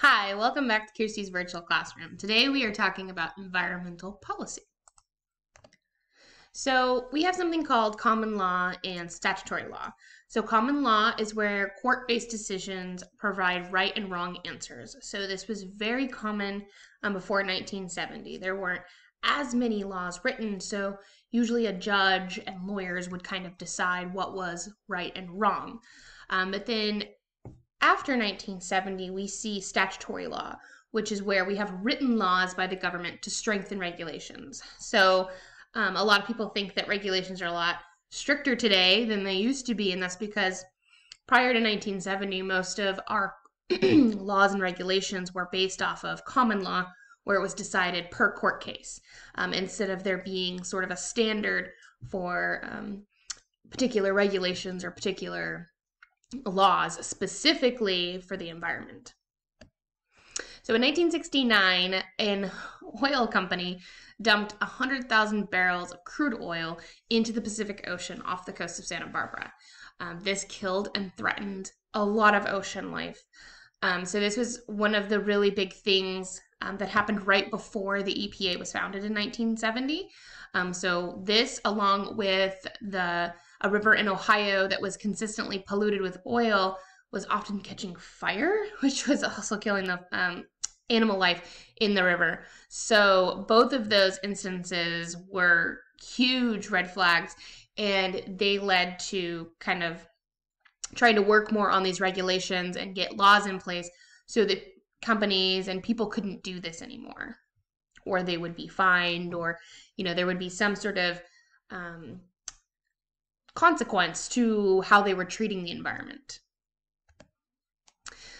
Hi, welcome back to Kiersti's Virtual Classroom. Today we are talking about environmental policy. So we have something called common law and statutory law. So common law is where court-based decisions provide right and wrong answers. So this was very common um, before 1970. There weren't as many laws written, so usually a judge and lawyers would kind of decide what was right and wrong. Um, but then after 1970, we see statutory law, which is where we have written laws by the government to strengthen regulations. So um, a lot of people think that regulations are a lot stricter today than they used to be, and that's because prior to 1970, most of our laws and regulations were based off of common law, where it was decided per court case, um, instead of there being sort of a standard for um, particular regulations or particular laws specifically for the environment. So in 1969, an oil company dumped 100,000 barrels of crude oil into the Pacific Ocean off the coast of Santa Barbara. Um, this killed and threatened a lot of ocean life. Um, so this was one of the really big things um, that happened right before the EPA was founded in 1970. Um, so this, along with the a river in Ohio that was consistently polluted with oil, was often catching fire, which was also killing the um, animal life in the river. So both of those instances were huge red flags, and they led to kind of trying to work more on these regulations and get laws in place so that companies and people couldn't do this anymore or they would be fined or you know there would be some sort of um, consequence to how they were treating the environment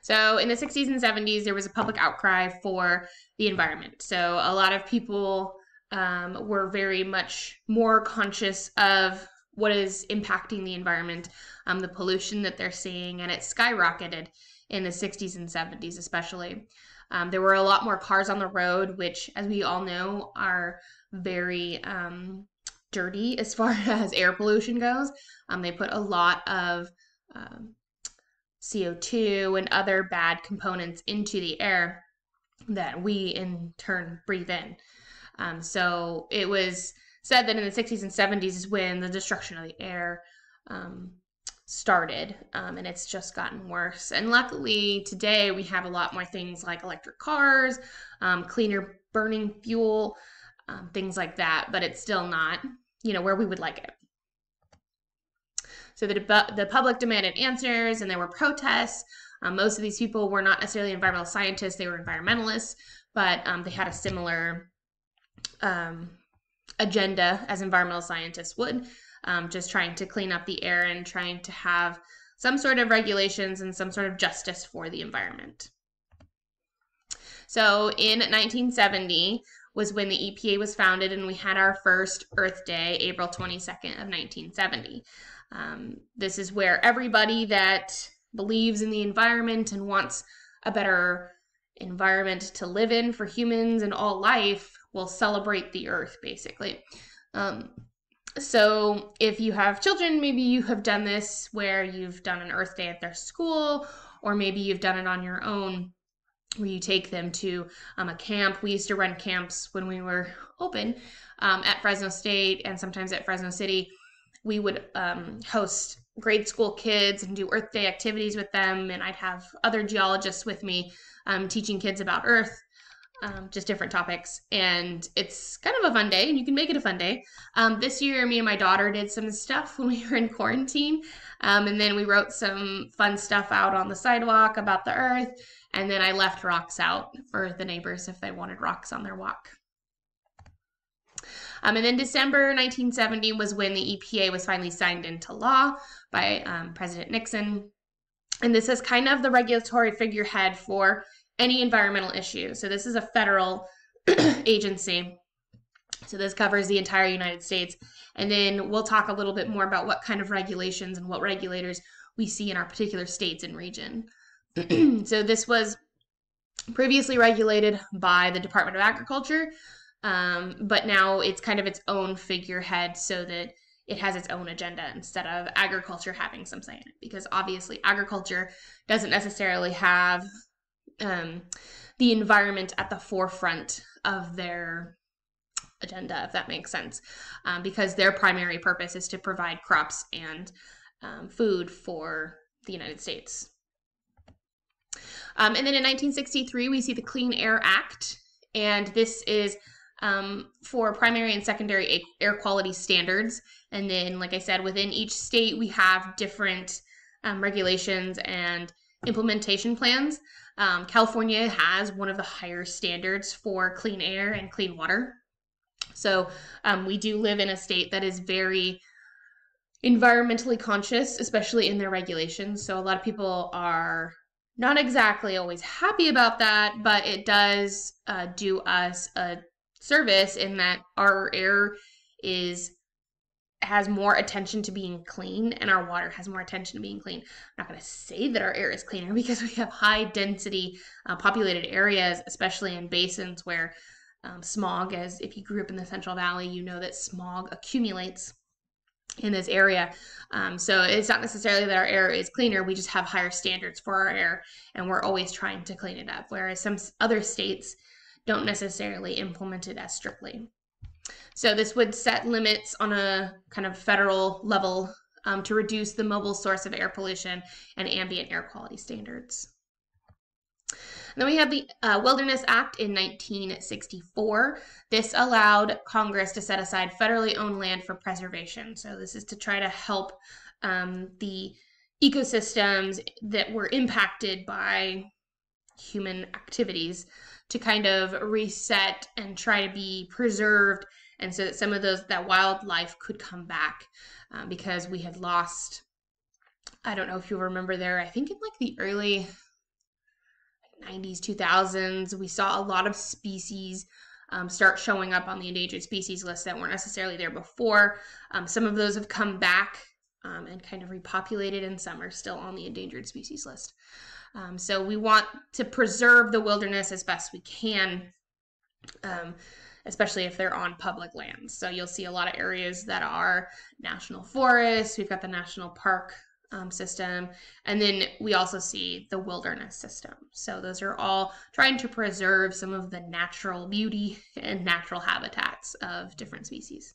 so in the 60s and 70s there was a public outcry for the environment so a lot of people um, were very much more conscious of what is impacting the environment um, the pollution that they're seeing and it skyrocketed in the 60s and 70s, especially. Um, there were a lot more cars on the road, which, as we all know, are very um, dirty as far as air pollution goes. Um, they put a lot of um, CO2 and other bad components into the air that we in turn breathe in. Um, so it was said that in the 60s and 70s is when the destruction of the air um, started um, and it's just gotten worse and luckily today we have a lot more things like electric cars um, cleaner burning fuel um, things like that but it's still not you know where we would like it so the, the public demanded answers and there were protests um, most of these people were not necessarily environmental scientists they were environmentalists but um, they had a similar um, agenda as environmental scientists would um, just trying to clean up the air and trying to have some sort of regulations and some sort of justice for the environment. So in 1970 was when the EPA was founded, and we had our first Earth Day, April 22nd of 1970. Um, this is where everybody that believes in the environment and wants a better environment to live in for humans and all life will celebrate the Earth, basically. Um, so, if you have children, maybe you have done this where you've done an Earth Day at their school, or maybe you've done it on your own where you take them to um, a camp. We used to run camps when we were open um, at Fresno State and sometimes at Fresno City. We would um, host grade school kids and do Earth Day activities with them, and I'd have other geologists with me um, teaching kids about Earth um, just different topics. And it's kind of a fun day, and you can make it a fun day. Um, this year, me and my daughter did some stuff when we were in quarantine. And then we wrote some fun stuff out on the sidewalk about the earth. And then I left rocks out for the neighbors if they wanted rocks on their walk. Um, and then December 1970 was when the EPA was finally signed into law by um, President Nixon. And this is kind of the regulatory figurehead for any environmental issue. So this is a federal agency. So this covers the entire United States. And then we'll talk a little bit more about what kind of regulations and what regulators we see in our particular states and region. so this was previously regulated by the Department of Agriculture, um, but now it's kind of its own figurehead so that it has its own agenda instead of agriculture having some say in it. Because obviously, agriculture doesn't necessarily have um, the environment at the forefront of their agenda, if that makes sense, um, because their primary purpose is to provide crops and um, food for the United States. Um, and then in 1963, we see the Clean Air Act, and this is um, for primary and secondary air quality standards. And then, like I said, within each state, we have different um, regulations and implementation plans. Um, California has one of the higher standards for clean air and clean water. So um, we do live in a state that is very environmentally conscious, especially in their regulations. So a lot of people are not exactly always happy about that, but it does uh, do us a service in that our air is has more attention to being clean and our water has more attention to being clean. I'm not going to say that our air is cleaner because we have high density uh, populated areas, especially in basins where um, smog, as if you grew up in the Central Valley, you know that smog accumulates in this area. Um, so it's not necessarily that our air is cleaner, we just have higher standards for our air and we're always trying to clean it up. Whereas some other states don't necessarily implement it as strictly. So this would set limits on a kind of federal level um, to reduce the mobile source of air pollution and ambient air quality standards. Then we have the uh, Wilderness Act in 1964. This allowed Congress to set aside federally owned land for preservation. So this is to try to help um, the ecosystems that were impacted by human activities to kind of reset and try to be preserved and so that some of those that wildlife could come back um, because we had lost i don't know if you remember there i think in like the early 90s 2000s we saw a lot of species um, start showing up on the endangered species list that weren't necessarily there before um, some of those have come back um, and kind of repopulated and some are still on the endangered species list um, so we want to preserve the wilderness as best we can, um, especially if they're on public lands. So you'll see a lot of areas that are national forests. We've got the national park um, system, and then we also see the wilderness system. So those are all trying to preserve some of the natural beauty and natural habitats of different species.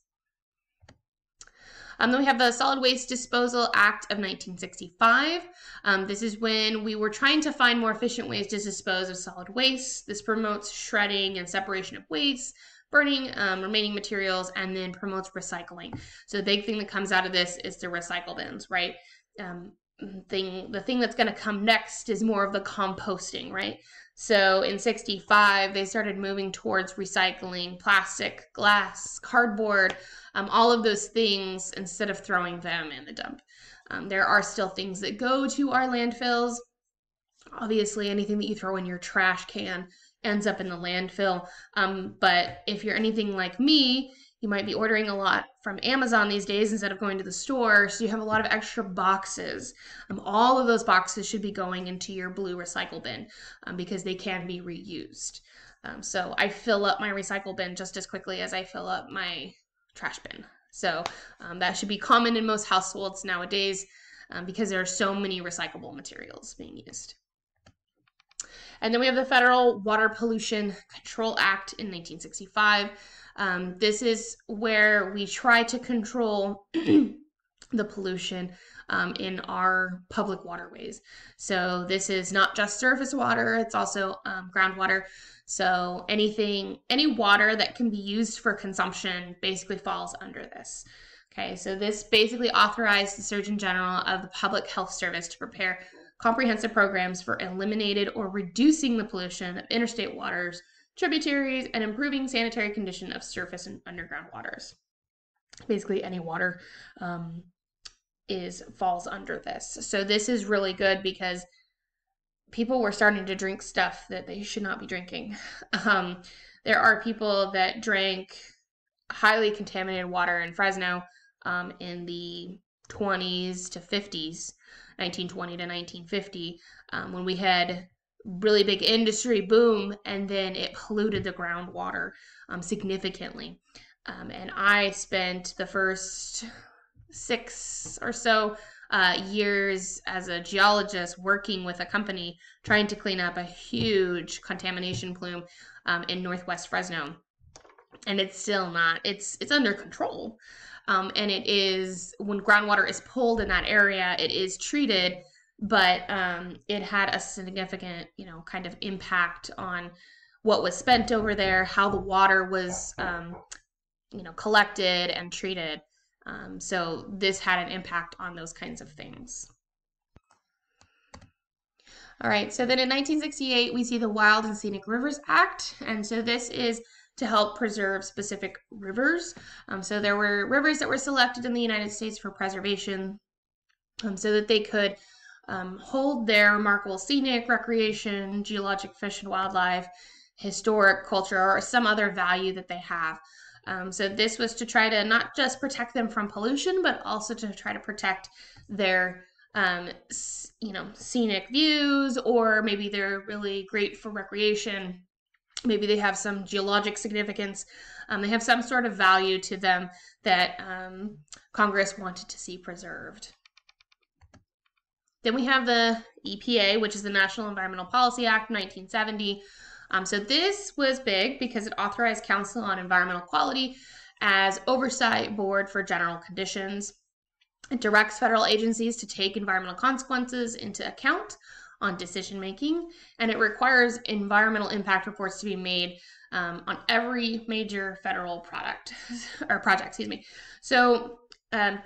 Um, then we have the Solid Waste Disposal Act of 1965. Um, this is when we were trying to find more efficient ways to dispose of solid waste. This promotes shredding and separation of waste, burning um, remaining materials, and then promotes recycling. So the big thing that comes out of this is the recycle bins, right? Um, thing the thing that's going to come next is more of the composting right? So in 65 they started moving towards recycling plastic glass cardboard um, all of those things instead of throwing them in the dump. Um, there are still things that go to our landfills. Obviously anything that you throw in your trash can ends up in the landfill. Um, but if you're anything like me you might be ordering a lot from Amazon these days instead of going to the store, so you have a lot of extra boxes. Um, all of those boxes should be going into your blue recycle bin um, because they can be reused. Um, so I fill up my recycle bin just as quickly as I fill up my trash bin. So um, that should be common in most households nowadays um, because there are so many recyclable materials being used. And then we have the Federal Water Pollution Control Act in 1965. Um, this is where we try to control the pollution um, in our public waterways. So this is not just surface water, it's also um, groundwater. So anything, any water that can be used for consumption basically falls under this. Okay, so this basically authorized the Surgeon General of the Public Health Service to prepare comprehensive programs for eliminated or reducing the pollution of interstate waters tributaries, and improving sanitary condition of surface and underground waters. Basically, any water um, is falls under this. So this is really good because people were starting to drink stuff that they should not be drinking. Um, there are people that drank highly contaminated water in Fresno um, in the 20s to 50s, 1920 to 1950, um, when we had really big industry boom and then it polluted the groundwater um, significantly. Um, and I spent the first six or so uh, years as a geologist working with a company trying to clean up a huge contamination plume um, in northwest Fresno. And it's still not, it's, it's under control. Um, and it is, when groundwater is pulled in that area, it is treated, but um, it had a significant, you know, kind of impact on what was spent over there, how the water was, um, you know, collected and treated. Um, so this had an impact on those kinds of things. All right, so then in 1968, we see the Wild and Scenic Rivers Act. And so this is to help preserve specific rivers. Um, so there were rivers that were selected in the United States for preservation um, so that they could um, hold their remarkable scenic, recreation, geologic fish and wildlife, historic culture, or some other value that they have. Um, so this was to try to not just protect them from pollution, but also to try to protect their, um, you know, scenic views, or maybe they're really great for recreation. Maybe they have some geologic significance. Um, they have some sort of value to them that um, Congress wanted to see preserved. Then we have the EPA, which is the National Environmental Policy Act 1970, um, so this was big because it authorized Council on Environmental Quality as oversight board for general conditions. It directs federal agencies to take environmental consequences into account on decision making, and it requires environmental impact reports to be made um, on every major federal product or project. Excuse me. So, um,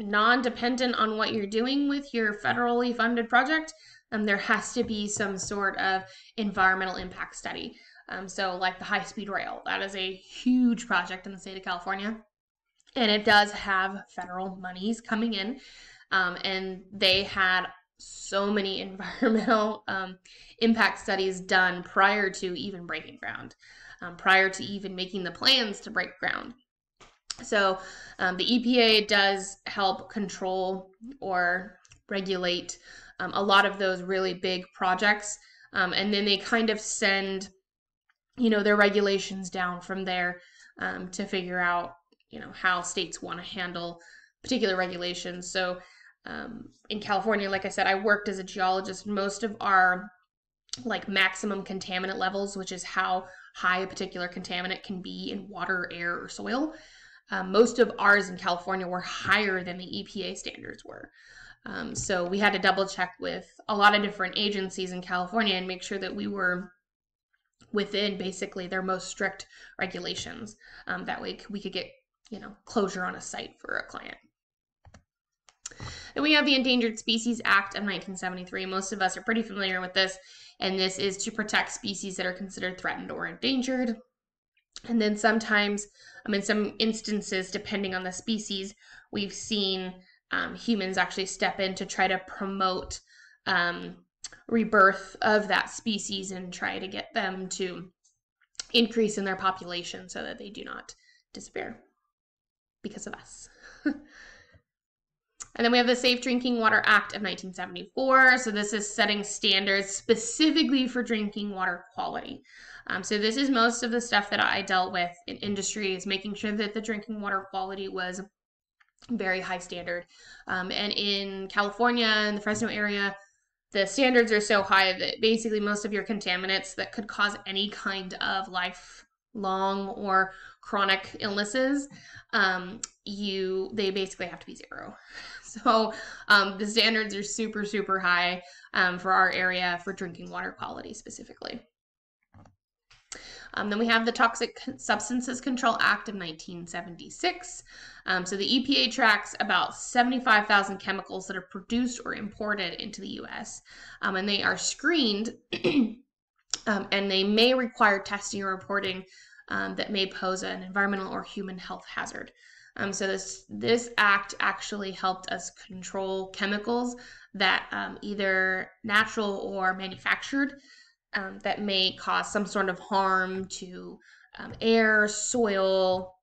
non-dependent on what you're doing with your federally funded project, um, there has to be some sort of environmental impact study. Um, so, like the high speed rail, that is a huge project in the state of California. And it does have federal monies coming in. Um, and they had so many environmental um, impact studies done prior to even breaking ground, um, prior to even making the plans to break ground. So, um, the EPA does help control or regulate um, a lot of those really big projects. Um, and then they kind of send, you know, their regulations down from there um, to figure out, you know, how states want to handle particular regulations. So um, in California, like I said, I worked as a geologist. Most of our like maximum contaminant levels, which is how high a particular contaminant can be in water, air, or soil. Um, most of ours in California were higher than the EPA standards were. Um, so we had to double check with a lot of different agencies in California and make sure that we were within basically their most strict regulations. Um, that way we could get, you know, closure on a site for a client. And we have the Endangered Species Act of 1973. Most of us are pretty familiar with this, and this is to protect species that are considered threatened or endangered. And then sometimes, um, in some instances, depending on the species, we've seen um, humans actually step in to try to promote um, rebirth of that species and try to get them to increase in their population so that they do not disappear because of us. and then we have the Safe Drinking Water Act of 1974. So this is setting standards specifically for drinking water quality. Um, so this is most of the stuff that I dealt with in industry is making sure that the drinking water quality was very high standard. Um, and in California and the Fresno area, the standards are so high that basically most of your contaminants that could cause any kind of lifelong or chronic illnesses, um, you they basically have to be zero. So um, the standards are super super high um, for our area for drinking water quality specifically. Um, then we have the Toxic Substances Control Act of 1976. Um, so the EPA tracks about 75,000 chemicals that are produced or imported into the US, um, and they are screened um, and they may require testing or reporting um, that may pose an environmental or human health hazard. Um, so this this act actually helped us control chemicals that either natural or manufactured um, that may cause some sort of harm to um, air, soil,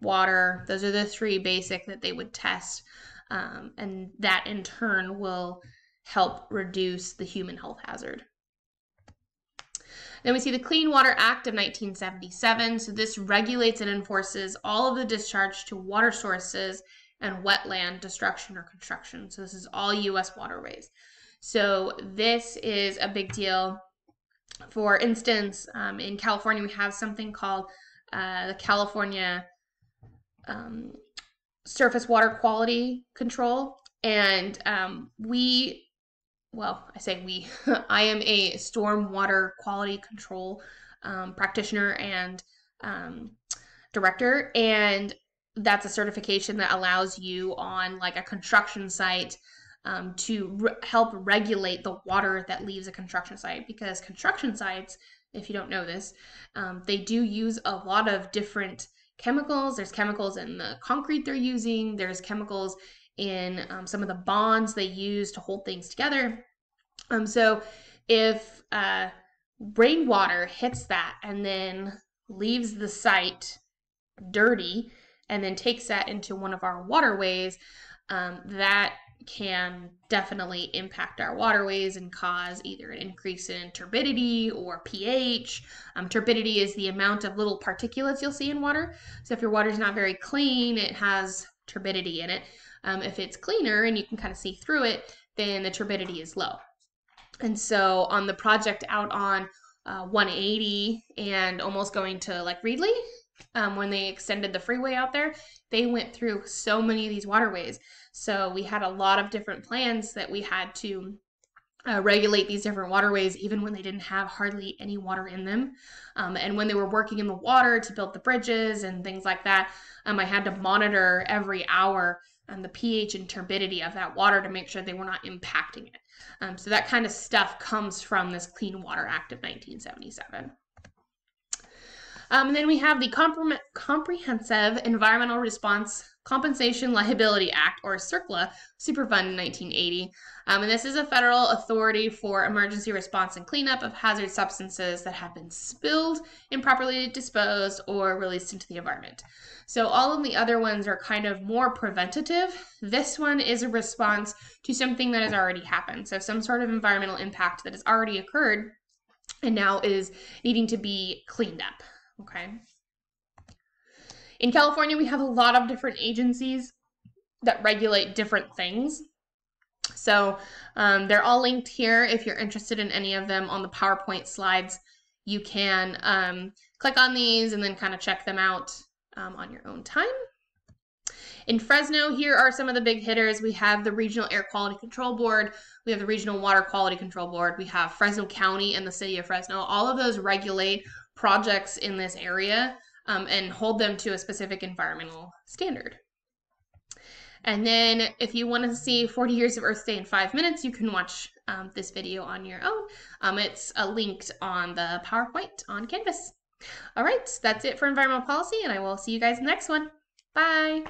water. Those are the three basic that they would test. Um, and that in turn will help reduce the human health hazard. Then we see the Clean Water Act of 1977. So this regulates and enforces all of the discharge to water sources and wetland destruction or construction. So this is all US waterways. So this is a big deal. For instance, um, in California, we have something called uh, the California um, Surface Water Quality Control. And um, we, well, I say we, I am a storm water quality control um, practitioner and um, director. And that's a certification that allows you on like a construction site um, to re- help regulate the water that leaves a construction site because construction sites if you don't know this um, they do use a lot of different chemicals there's chemicals in the concrete they're using there's chemicals in um, some of the bonds they use to hold things together um, so if uh, rainwater hits that and then leaves the site dirty and then takes that into one of our waterways, um, that can definitely impact our waterways and cause either an increase in turbidity or pH. Um, turbidity is the amount of little particulates you'll see in water. So if your water is not very clean, it has turbidity in it. Um, if it's cleaner and you can kind of see through it, then the turbidity is low. And so on the project out on uh, 180 and almost going to like Reedley, um, when they extended the freeway out there, they went through so many of these waterways. So we had a lot of different plans that we had to uh, regulate these different waterways, even when they didn't have hardly any water in them. Um, and when they were working in the water to build the bridges and things like that, um, I had to monitor every hour um, the pH and turbidity of that water to make sure they were not impacting it. Um, so that kind of stuff comes from this Clean Water Act of 1977. Um, and then we have the Compre- Comprehensive Environmental Response Compensation Liability Act, or CERCLA, Superfund in 1980. Um, and this is a federal authority for emergency response and cleanup of hazard substances that have been spilled, improperly disposed, or released into the environment. So all of the other ones are kind of more preventative. This one is a response to something that has already happened. So some sort of environmental impact that has already occurred and now is needing to be cleaned up. Okay. In California, we have a lot of different agencies that regulate different things. So um, they're all linked here. If you're interested in any of them on the PowerPoint slides, you can um, click on these and then kind of check them out um, on your own time. In Fresno, here are some of the big hitters. We have the Regional Air Quality Control Board. We have the Regional Water Quality Control Board. We have Fresno County and the City of Fresno. All of those regulate projects in this area um, and hold them to a specific environmental standard. And then if you want to see 40 years of Earth Day in five minutes, you can watch um, this video on your own. Um, it's uh, linked on the PowerPoint on Canvas. All right, that's it for environmental policy, and I will see you guys in the next one. Bye.